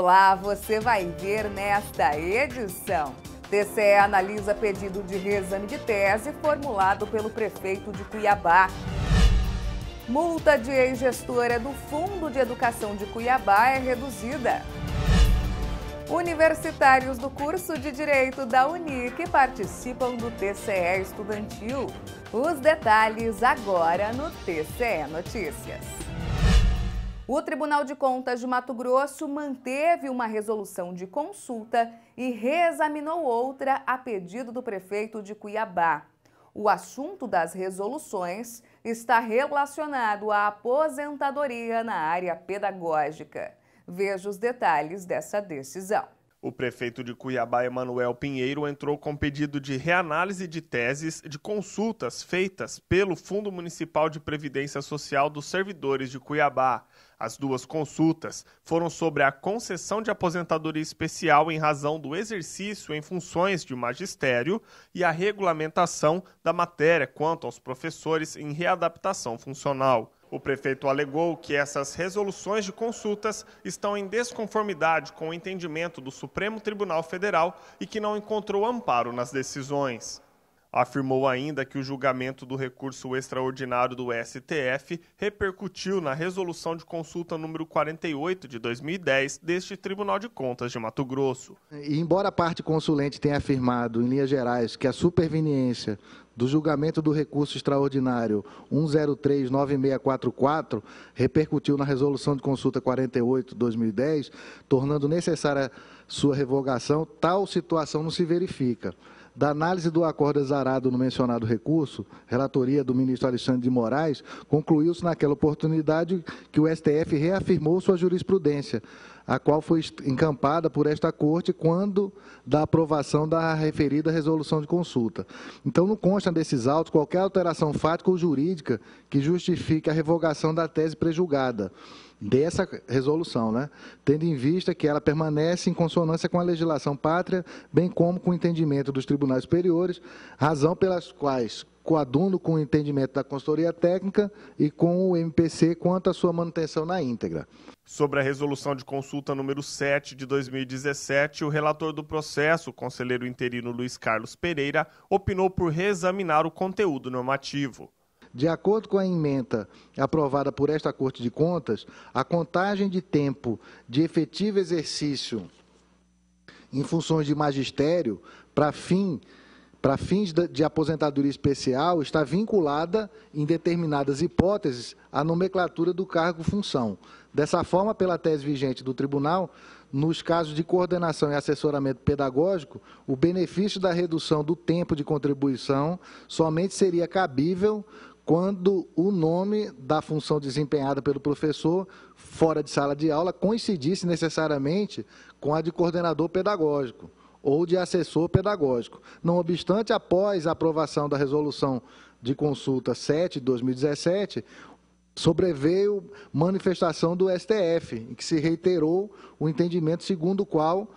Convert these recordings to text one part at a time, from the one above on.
Olá, você vai ver nesta edição. TCE analisa pedido de reexame de tese formulado pelo prefeito de Cuiabá. Multa de ex-gestora do Fundo de Educação de Cuiabá é reduzida. Universitários do curso de Direito da Unic participam do TCE estudantil. Os detalhes agora no TCE Notícias. O Tribunal de Contas de Mato Grosso manteve uma resolução de consulta e reexaminou outra a pedido do prefeito de Cuiabá. O assunto das resoluções está relacionado à aposentadoria na área pedagógica. Veja os detalhes dessa decisão. O prefeito de Cuiabá, Emanuel Pinheiro, entrou com pedido de reanálise de teses de consultas feitas pelo Fundo Municipal de Previdência Social dos Servidores de Cuiabá. As duas consultas foram sobre a concessão de aposentadoria especial em razão do exercício em funções de magistério e a regulamentação da matéria quanto aos professores em readaptação funcional. O prefeito alegou que essas resoluções de consultas estão em desconformidade com o entendimento do Supremo Tribunal Federal e que não encontrou amparo nas decisões. Afirmou ainda que o julgamento do recurso extraordinário do STF repercutiu na resolução de consulta número 48 de 2010 deste Tribunal de Contas de Mato Grosso. E embora a parte consulente tenha afirmado, em linhas gerais, que a superveniência do julgamento do recurso extraordinário 1039644 repercutiu na resolução de consulta 48 de 2010, tornando necessária sua revogação, tal situação não se verifica. Da análise do acordo exarado no mencionado recurso, relatoria do ministro Alexandre de Moraes, concluiu-se naquela oportunidade que o STF reafirmou sua jurisprudência, a qual foi encampada por esta Corte quando da aprovação da referida resolução de consulta. Então, não consta desses autos qualquer alteração fática ou jurídica que justifique a revogação da tese prejulgada dessa resolução, né? tendo em vista que ela permanece em consonância com a legislação pátria, bem como com o entendimento dos tribunais superiores, razão pelas quais coadundo com o entendimento da consultoria técnica e com o MPC quanto à sua manutenção na íntegra. Sobre a resolução de consulta número 7 de 2017, o relator do processo, o conselheiro interino Luiz Carlos Pereira, opinou por reexaminar o conteúdo normativo. De acordo com a emenda aprovada por esta Corte de Contas, a contagem de tempo de efetivo exercício em funções de magistério para fim para fins de aposentadoria especial está vinculada, em determinadas hipóteses, à nomenclatura do cargo-função. Dessa forma, pela tese vigente do tribunal, nos casos de coordenação e assessoramento pedagógico, o benefício da redução do tempo de contribuição somente seria cabível quando o nome da função desempenhada pelo professor fora de sala de aula coincidisse necessariamente com a de coordenador pedagógico ou de assessor pedagógico. Não obstante, após a aprovação da resolução de consulta 7 de 2017, sobreveio manifestação do STF, em que se reiterou o entendimento segundo o qual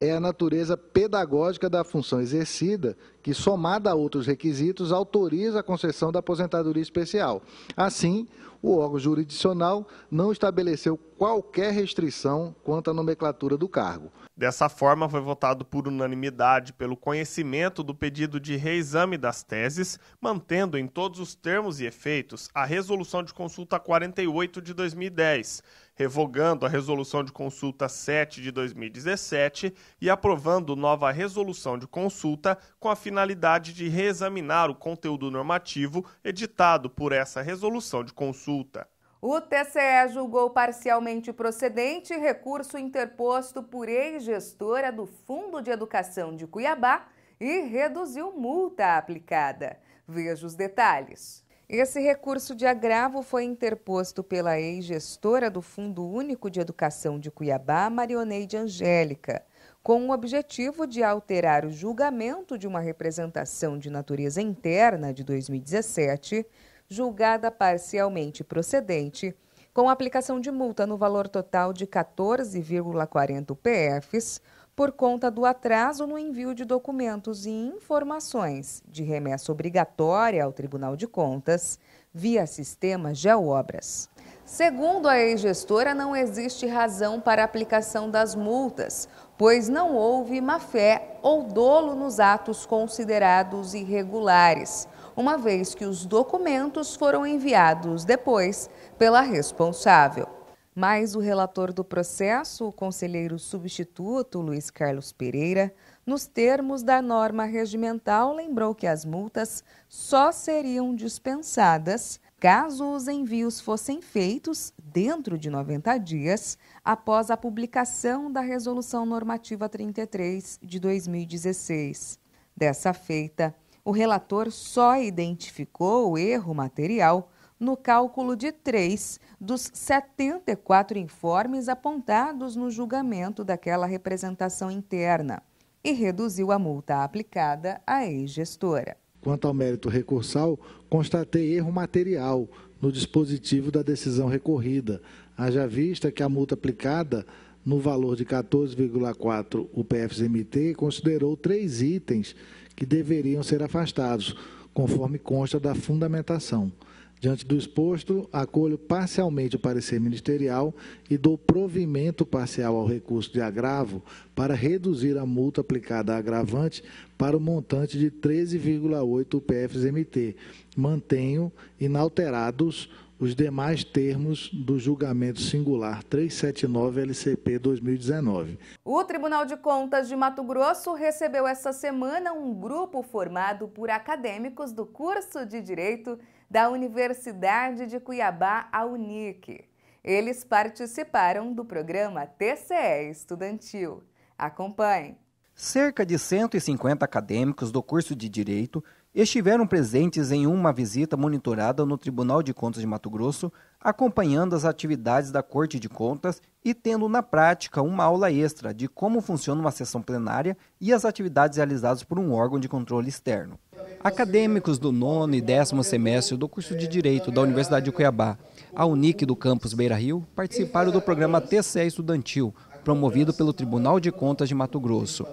é a natureza pedagógica da função exercida, que, somada a outros requisitos, autoriza a concessão da aposentadoria especial. Assim, o órgão jurisdicional não estabeleceu qualquer restrição quanto à nomenclatura do cargo. Dessa forma, foi votado por unanimidade pelo conhecimento do pedido de reexame das teses, mantendo em todos os termos e efeitos a resolução de consulta 48 de 2010, revogando a resolução de consulta 7 de 2017 e aprovando nova resolução de consulta com a finalidade de reexaminar o conteúdo normativo editado por essa resolução de consulta. O TCE julgou parcialmente procedente recurso interposto por ex-gestora do Fundo de Educação de Cuiabá e reduziu multa aplicada. Veja os detalhes. Esse recurso de agravo foi interposto pela ex-gestora do Fundo Único de Educação de Cuiabá, Marioneide Angélica, com o objetivo de alterar o julgamento de uma representação de natureza interna de 2017 julgada parcialmente procedente, com aplicação de multa no valor total de 14,40 PFs por conta do atraso no envio de documentos e informações de remessa obrigatória ao Tribunal de Contas via sistema GeoObras. Segundo a ex-gestora, não existe razão para aplicação das multas, pois não houve má-fé ou dolo nos atos considerados irregulares, uma vez que os documentos foram enviados depois pela responsável. Mas o relator do processo, o conselheiro substituto Luiz Carlos Pereira, nos termos da norma regimental, lembrou que as multas só seriam dispensadas caso os envios fossem feitos dentro de 90 dias após a publicação da Resolução Normativa 33 de 2016. Dessa feita, o relator só identificou o erro material no cálculo de três dos 74 informes apontados no julgamento daquela representação interna e reduziu a multa aplicada à ex-gestora. Quanto ao mérito recursal, constatei erro material no dispositivo da decisão recorrida, haja vista que a multa aplicada no valor de 14,4 o PFMT considerou três itens que deveriam ser afastados, conforme consta da fundamentação. Diante do exposto, acolho parcialmente o parecer ministerial e dou provimento parcial ao recurso de agravo para reduzir a multa aplicada a agravante para o montante de 13,8 UPFs-MT. Mantenho inalterados os demais termos do julgamento singular 379 LCP 2019. O Tribunal de Contas de Mato Grosso recebeu essa semana um grupo formado por acadêmicos do curso de Direito da Universidade de Cuiabá, a UNIC. Eles participaram do programa TCE Estudantil. Acompanhe. Cerca de 150 acadêmicos do curso de Direito estiveram presentes em uma visita monitorada no Tribunal de Contas de Mato Grosso, acompanhando as atividades da Corte de Contas e tendo na prática uma aula extra de como funciona uma sessão plenária e as atividades realizadas por um órgão de controle externo. Acadêmicos do nono e décimo semestre do curso de Direito da Universidade de Cuiabá, a UNIC do campus Beira Rio, participaram do programa TCE Estudantil, promovido pelo Tribunal de Contas de Mato Grosso.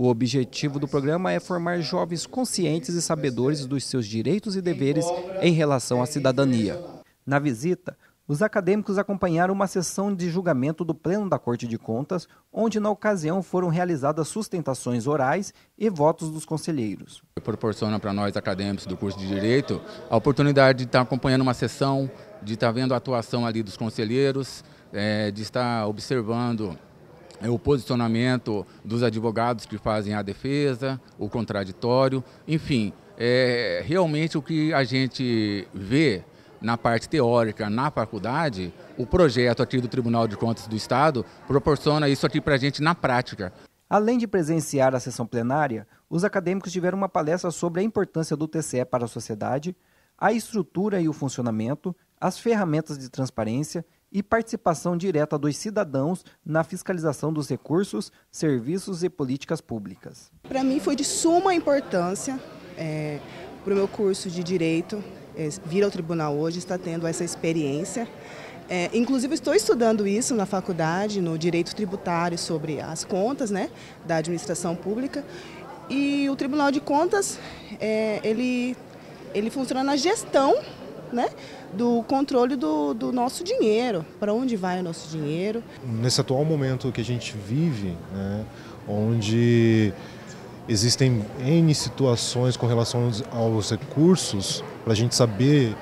O objetivo do programa é formar jovens conscientes e sabedores dos seus direitos e deveres em relação à cidadania. Na visita, os acadêmicos acompanharam uma sessão de julgamento do Pleno da Corte de Contas, onde na ocasião foram realizadas sustentações orais e votos dos conselheiros. Proporciona para nós acadêmicos do curso de Direito a oportunidade de estar acompanhando uma sessão, de estar vendo a atuação ali dos conselheiros, é, de estar observando é o posicionamento dos advogados que fazem a defesa, o contraditório, enfim, é realmente o que a gente vê na parte teórica na faculdade, o projeto aqui do Tribunal de Contas do Estado proporciona isso aqui para a gente na prática. Além de presenciar a sessão plenária, os acadêmicos tiveram uma palestra sobre a importância do TCE para a sociedade, a estrutura e o funcionamento, as ferramentas de transparência e participação direta dos cidadãos na fiscalização dos recursos, serviços e políticas públicas. Para mim foi de suma importância é, para o meu curso de Direito é, vir ao tribunal hoje, está tendo essa experiência. É, inclusive estou estudando isso na faculdade, no Direito Tributário, sobre as contas né, da administração pública. E o Tribunal de Contas, é, ele, ele funciona na gestão né, do controle do, do nosso dinheiro, para onde vai o nosso dinheiro. Nesse atual momento que a gente vive, né, onde existem N situações com relação aos recursos, para a gente saber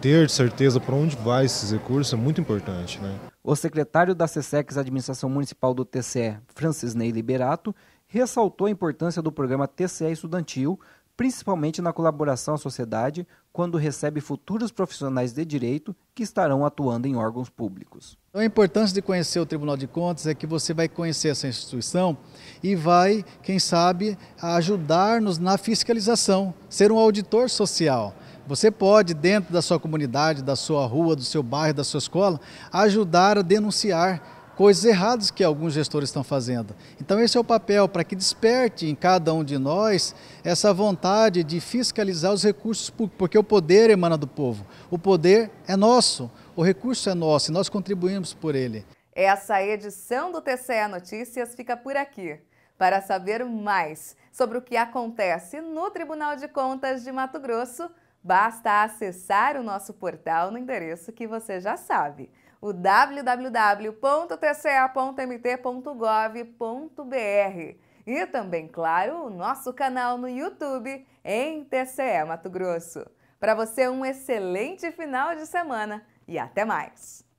ter certeza para onde vai esses recursos é muito importante. Né? O secretário da SESEX Administração Municipal do TCE, Francis Ney Liberato, ressaltou a importância do programa TCE Estudantil principalmente na colaboração à sociedade, quando recebe futuros profissionais de direito que estarão atuando em órgãos públicos. A importância de conhecer o Tribunal de Contas é que você vai conhecer essa instituição e vai, quem sabe, ajudar-nos na fiscalização, ser um auditor social. Você pode, dentro da sua comunidade, da sua rua, do seu bairro, da sua escola, ajudar a denunciar coisas erradas que alguns gestores estão fazendo. Então esse é o papel para que desperte em cada um de nós essa vontade de fiscalizar os recursos públicos, porque o poder emana do povo. O poder é nosso, o recurso é nosso e nós contribuímos por ele. Essa edição do TCE Notícias fica por aqui. Para saber mais sobre o que acontece no Tribunal de Contas de Mato Grosso, Basta acessar o nosso portal no endereço que você já sabe, o www.tce.mt.gov.br. E também, claro, o nosso canal no YouTube em TCE Mato Grosso. Para você, um excelente final de semana e até mais!